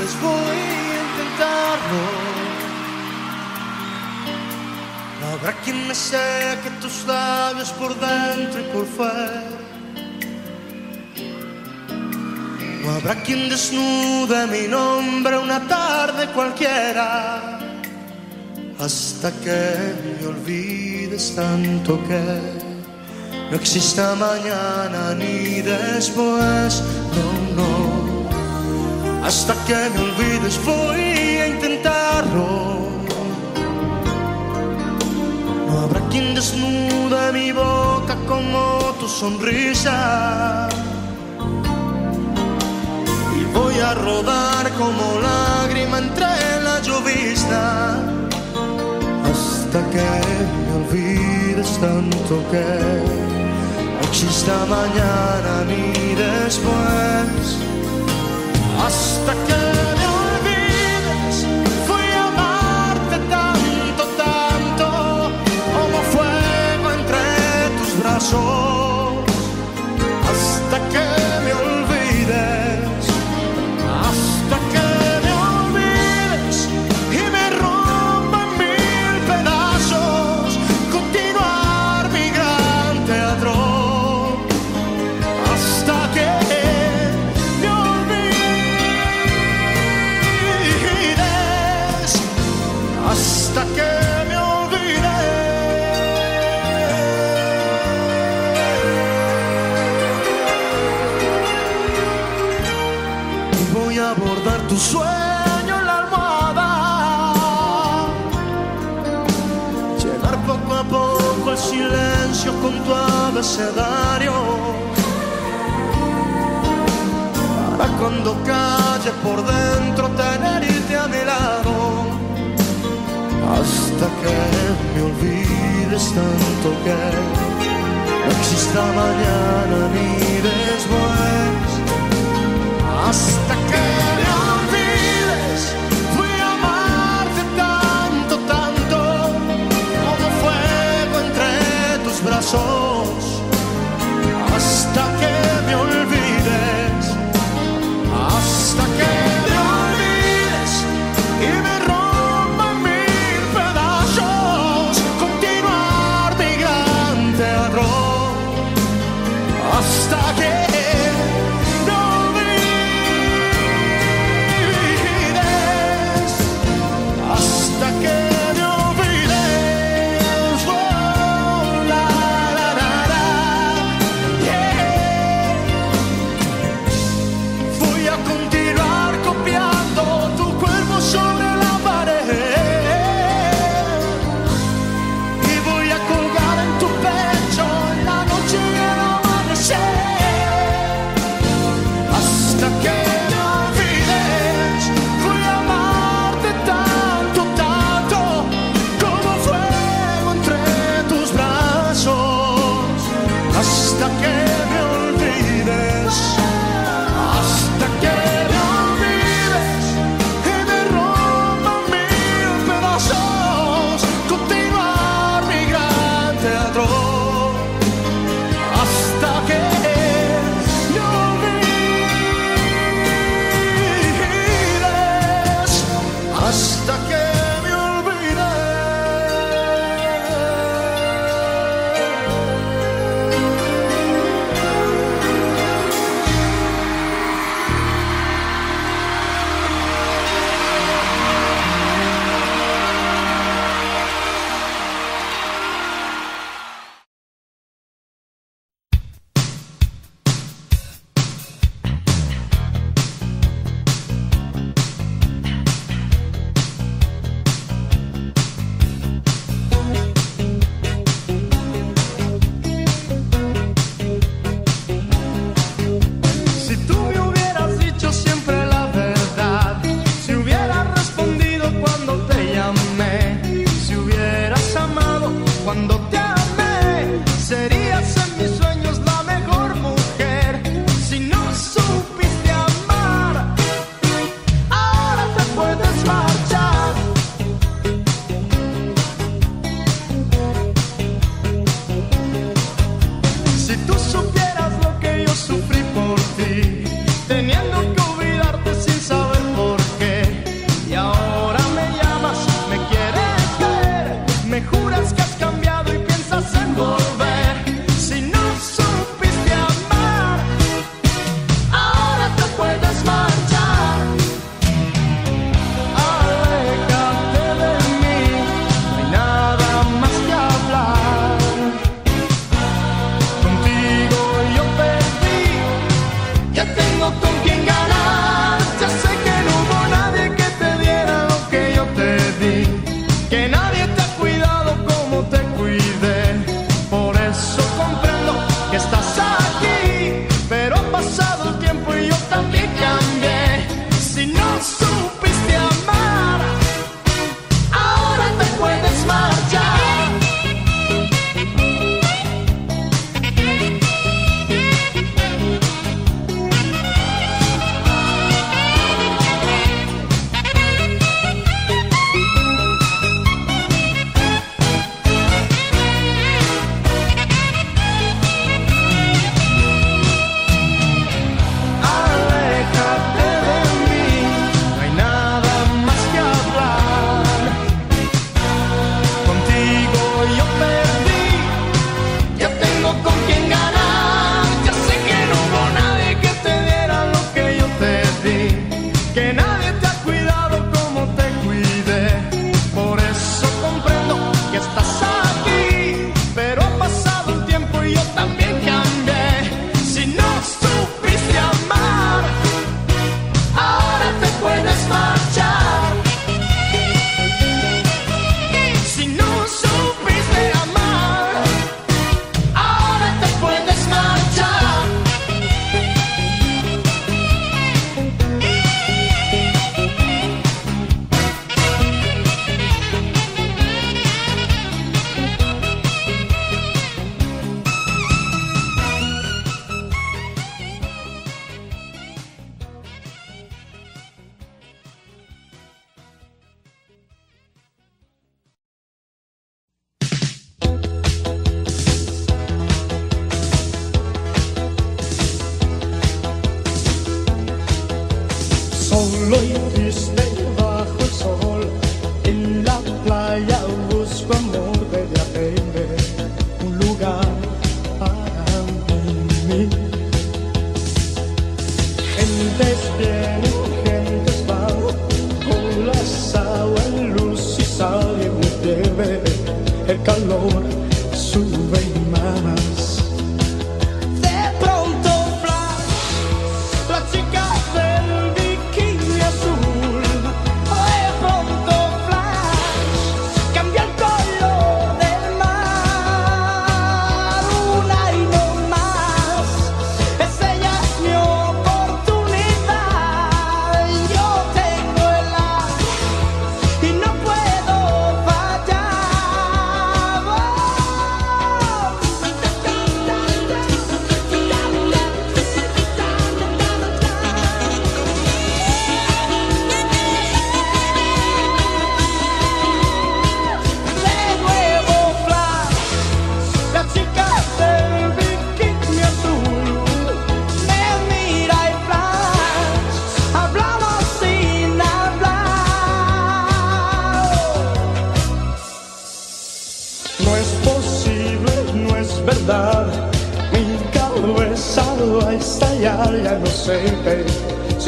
vez voy a intentarlo. No Habrá quien me seque tus labios por dentro y por fuera. No habrá quien desnude mi nombre una tarde cualquiera. Hasta que me olvides tanto que no exista mañana ni después hasta que me olvides voy a intentarlo. No habrá quien desnuda mi boca como tu sonrisa. Y voy a rodar como lágrima entre la lluvia. Hasta que me olvides tanto que no exista mañana ni después. hasta que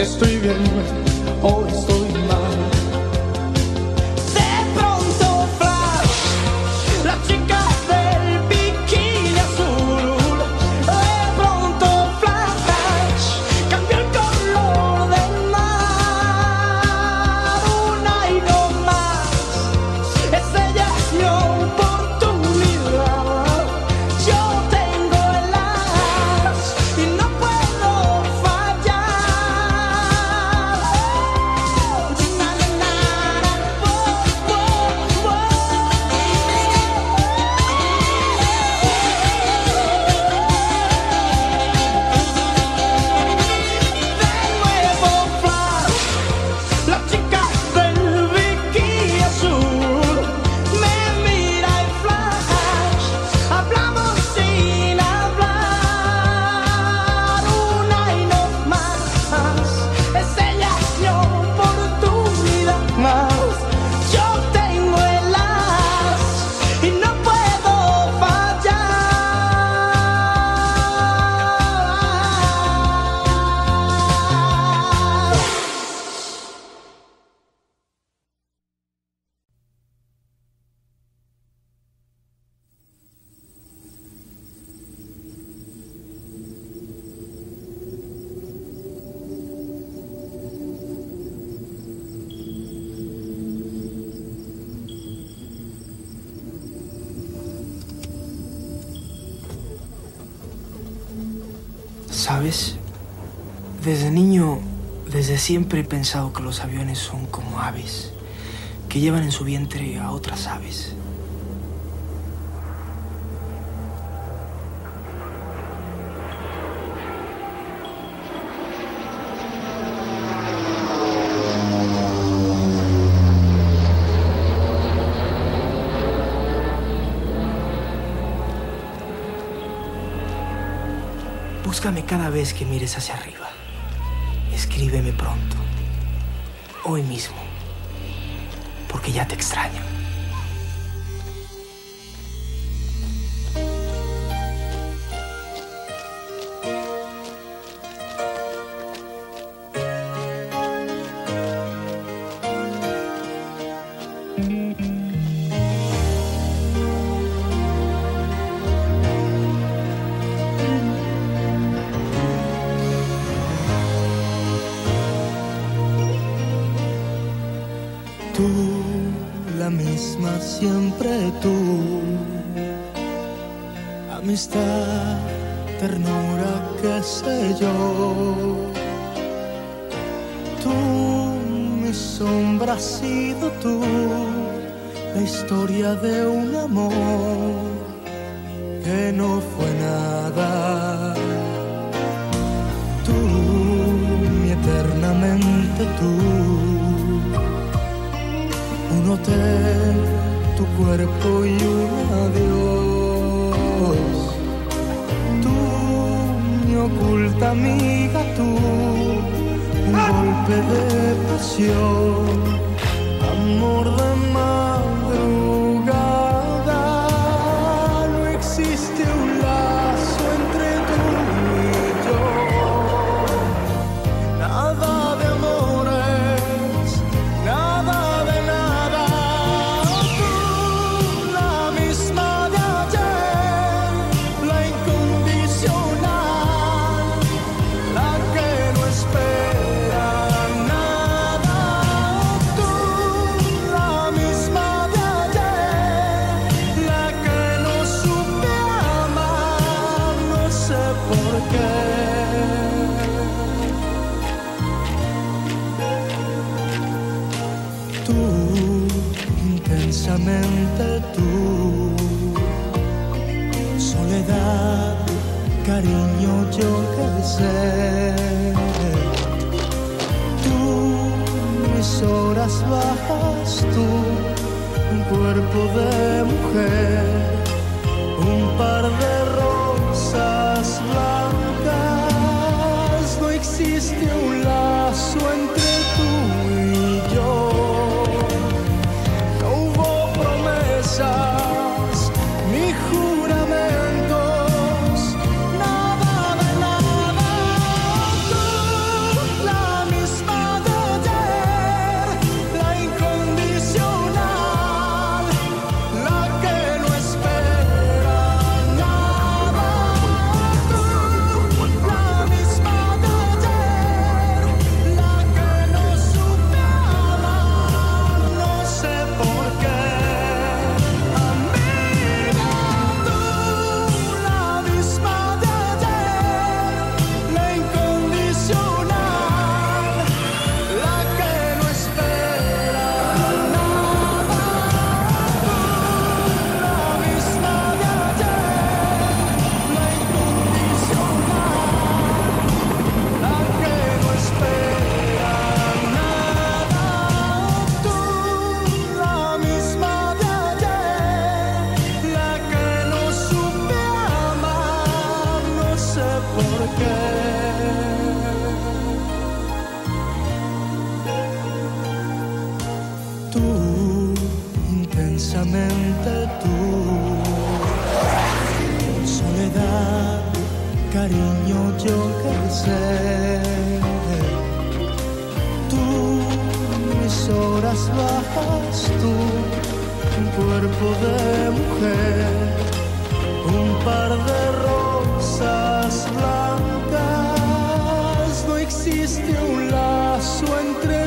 estoy bien. siempre he pensado que los aviones son como aves, que llevan en su vientre a otras aves. Búscame cada vez que mires hacia arriba veme pronto, hoy mismo, porque ya te extraño. ternura, qué sé yo. Tú, mi sombra, has sido tú, la historia de un amor que no fue nada. Tú, mi eternamente tú, un hotel, tu cuerpo y un oculta, amiga, tú, un golpe de pasión. cariño yo carecé. Tú, mis horas bajas, tú, un cuerpo de mujer, un par de rosas blancas. No existe un lazo entre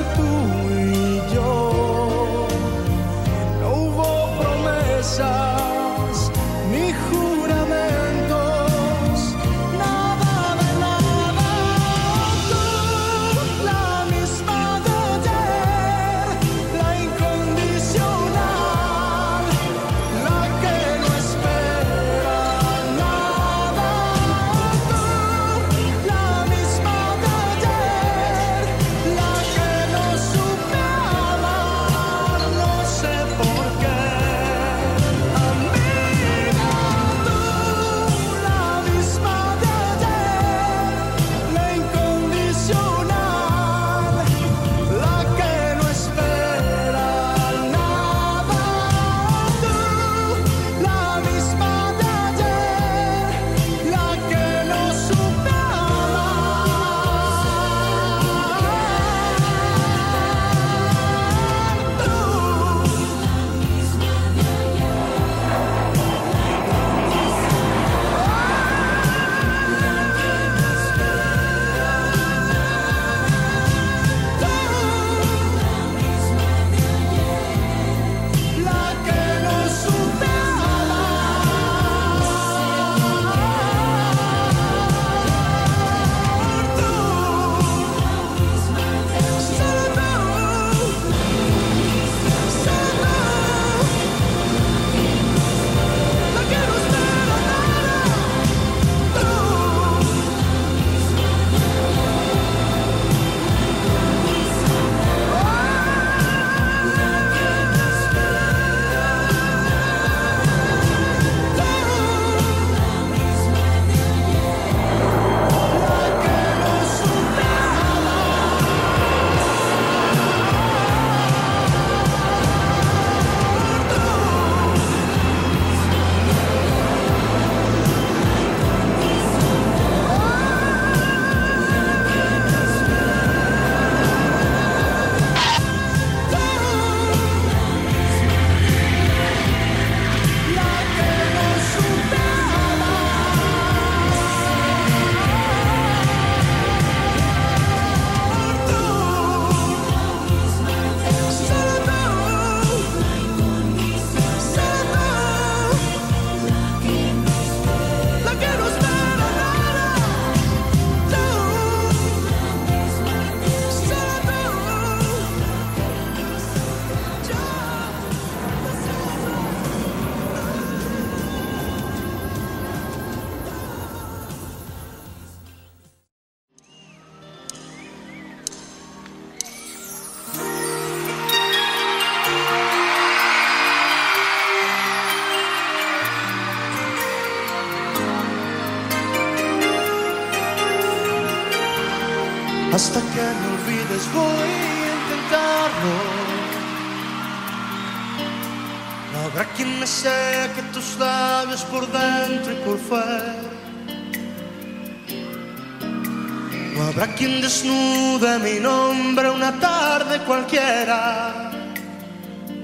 desnude mi nombre una tarde cualquiera.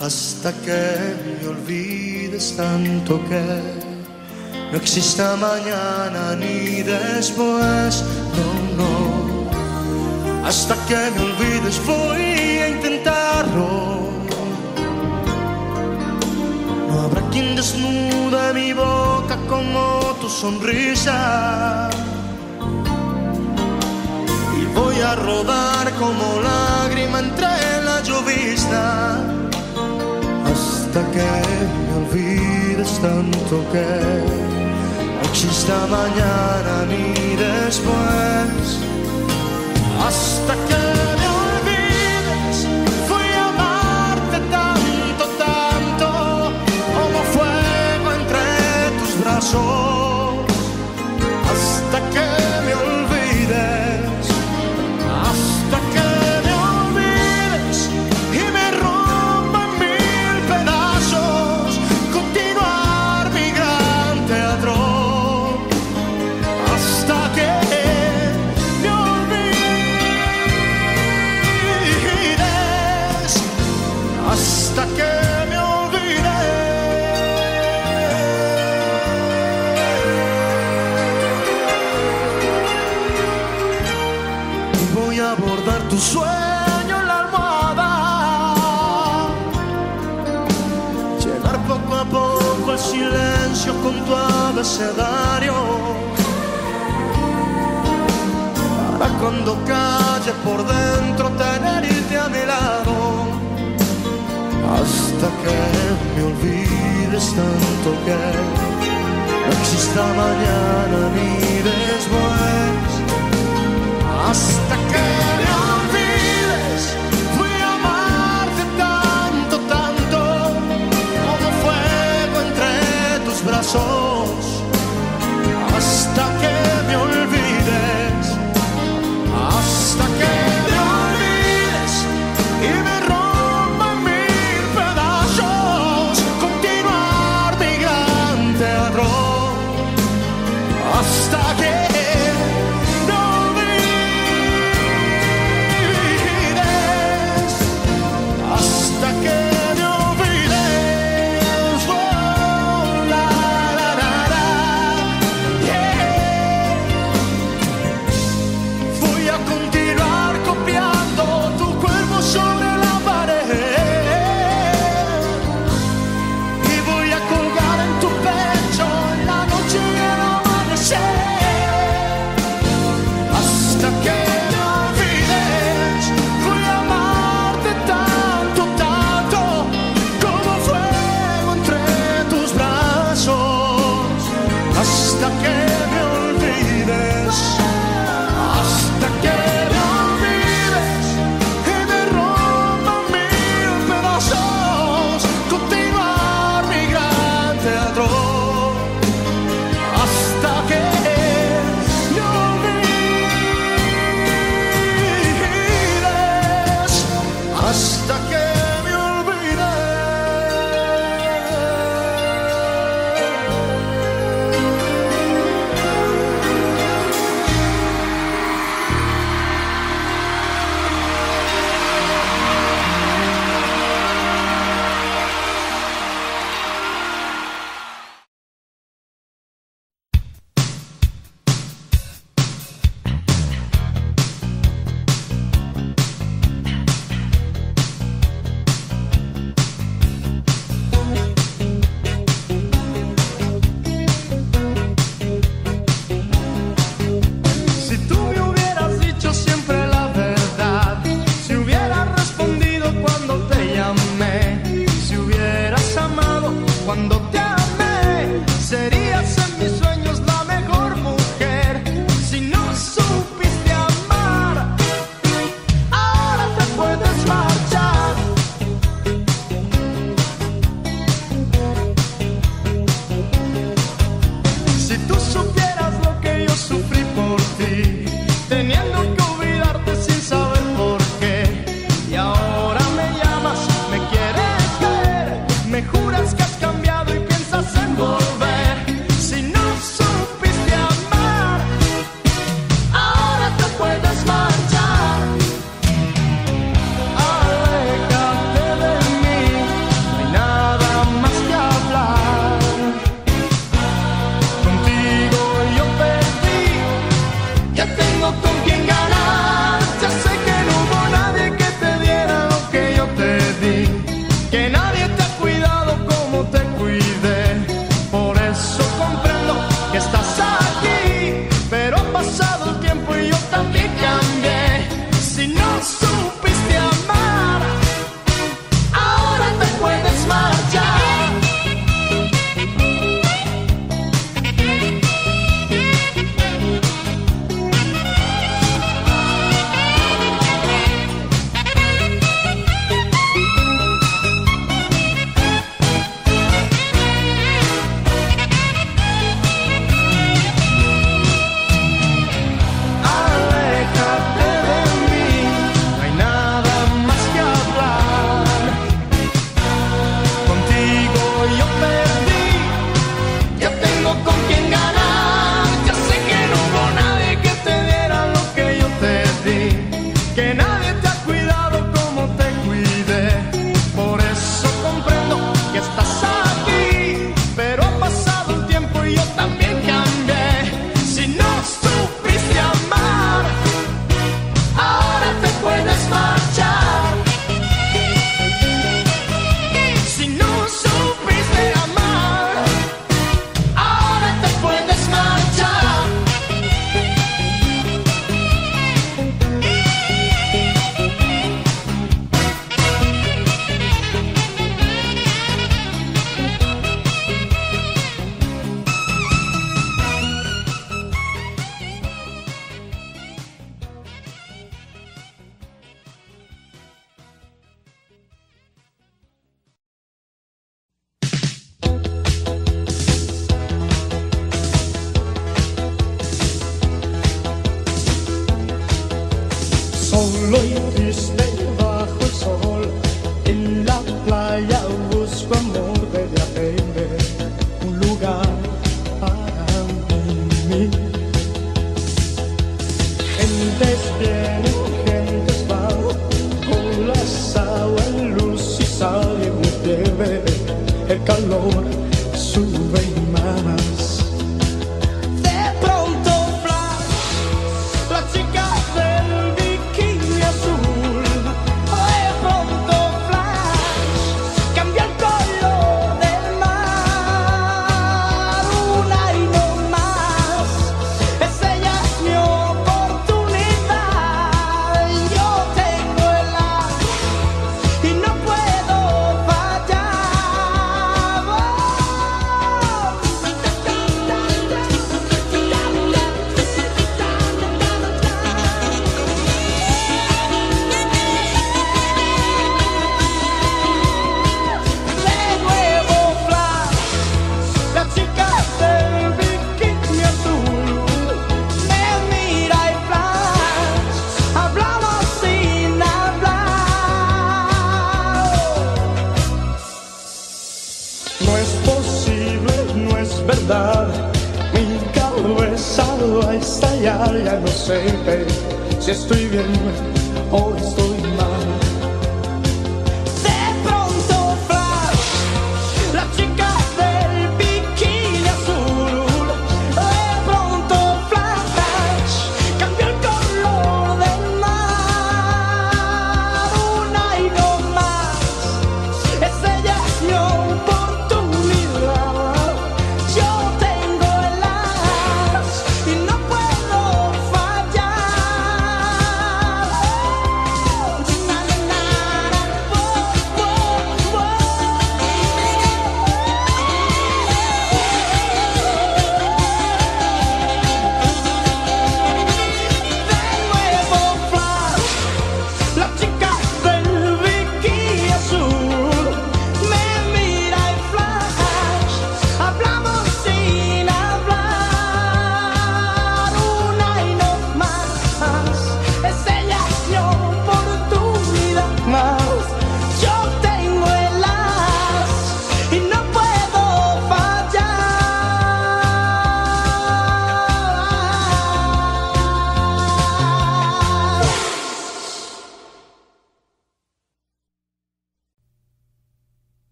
Hasta que me olvides tanto que no exista mañana ni después. No, no. Hasta que me olvides voy a intentarlo. No habrá quien desnude mi boca como tu sonrisa. Voy a rodar como lágrima entre la llovizna. Hasta que me olvides tanto que no exista mañana ni después hasta que por dentro tenerte a mi lado. Hasta que me olvides tanto que no exista mañana ni después. Hasta que me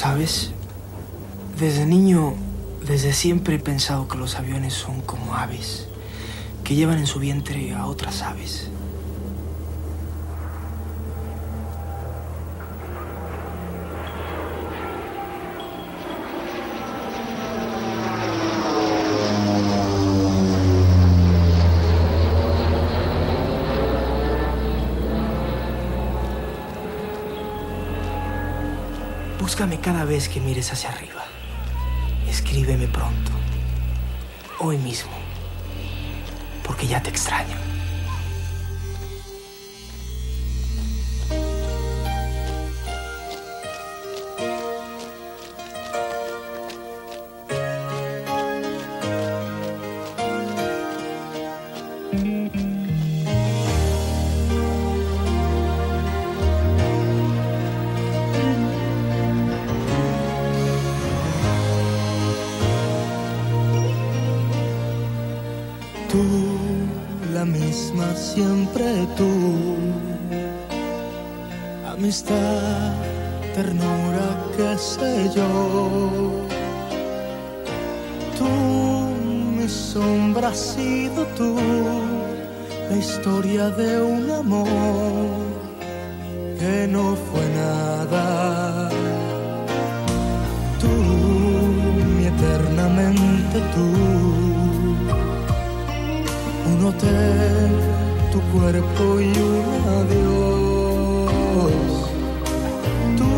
¿Sabes? Desde niño, desde siempre he pensado que los aviones son como aves, que llevan en su vientre a otras aves. Búscame cada vez que mires hacia arriba. Escríbeme pronto. Hoy mismo. Porque ya te extraño. Tú, la misma siempre tú. Amistad, ternura, qué sé yo. Tú, mi sombra has sido tú. La historia de un amor que no fue nada. Tú, mi eternamente tú un hotel, tu cuerpo y un adiós. Tú,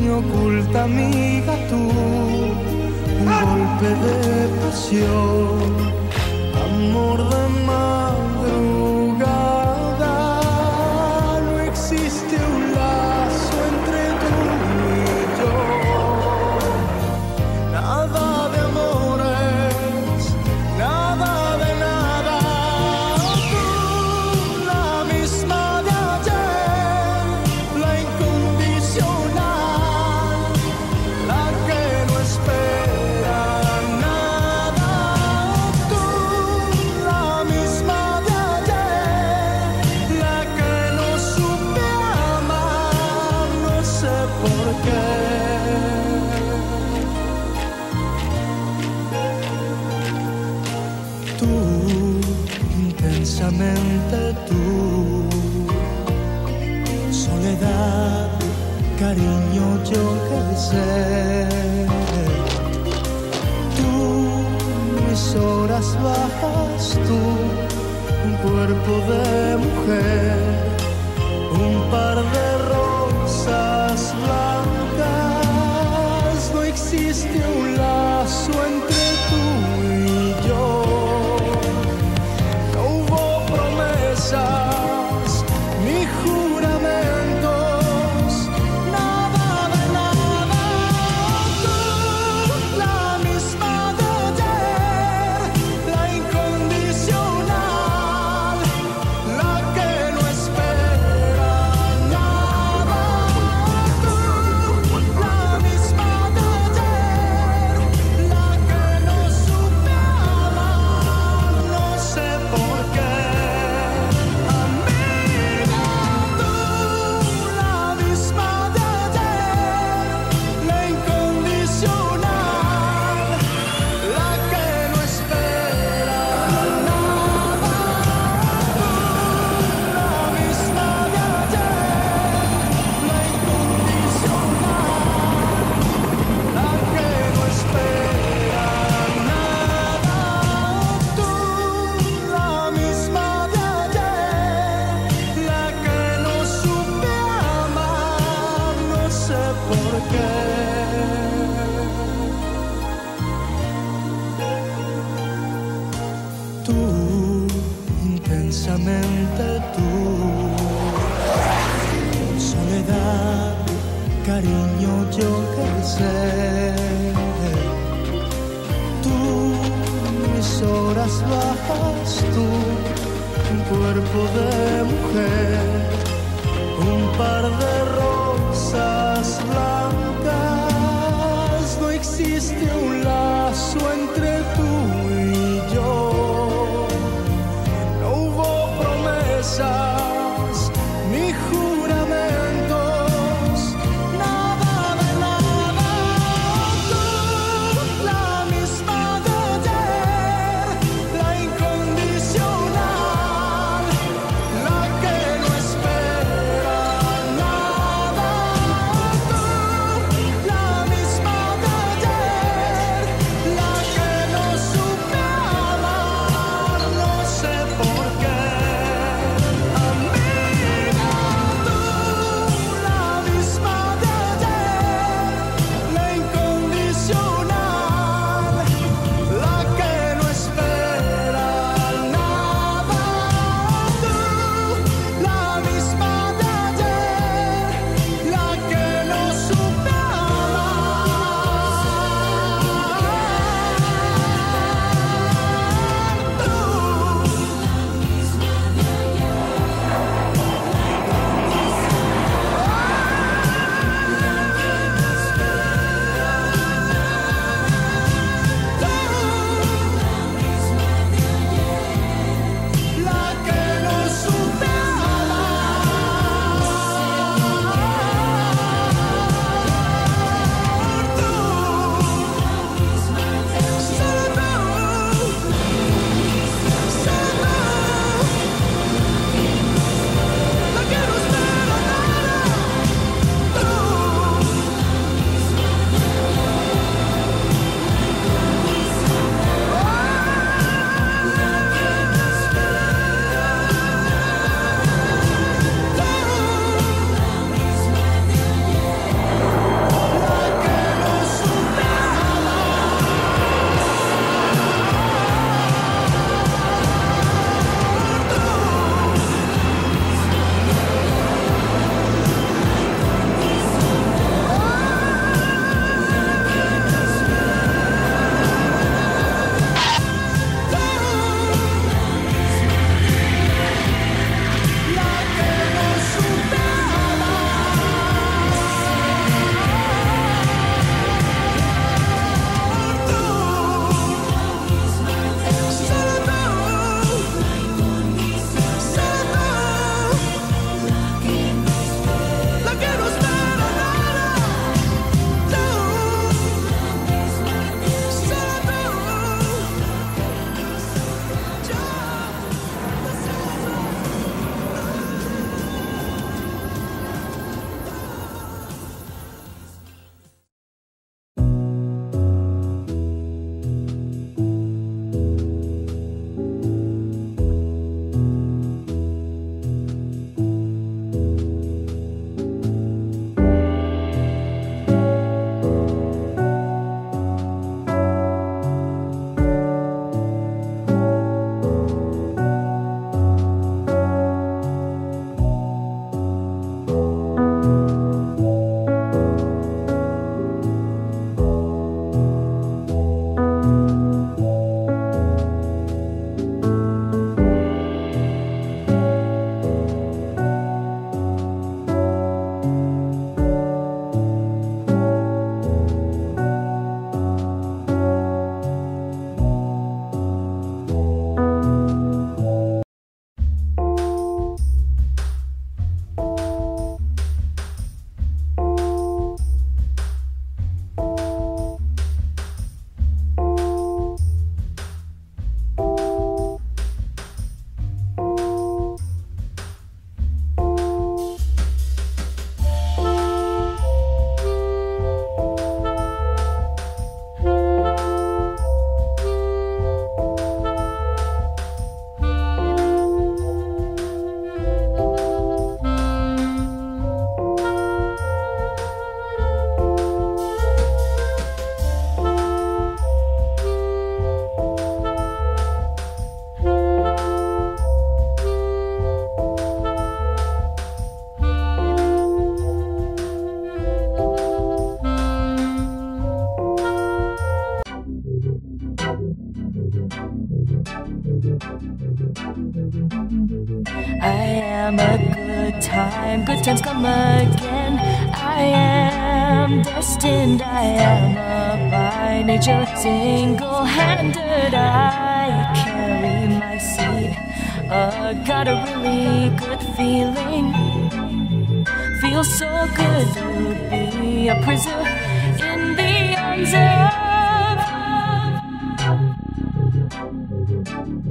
mi oculta amiga, tú, golpe de pasión, amor de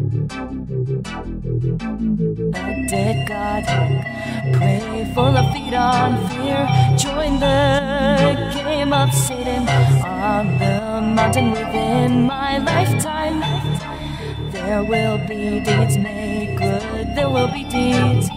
a dead God. Pray for a feet on fear. Join the game of Satan on the mountain within my lifetime. There will be deeds made good, there will be deeds.